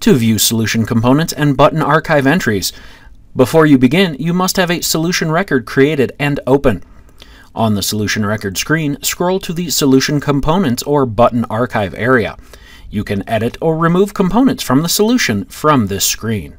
To view solution components and button archive entries, before you begin, you must have a solution record created and open. On the solution record screen, scroll to the Solution Components or Button Archive area. You can edit or remove components from the solution from this screen.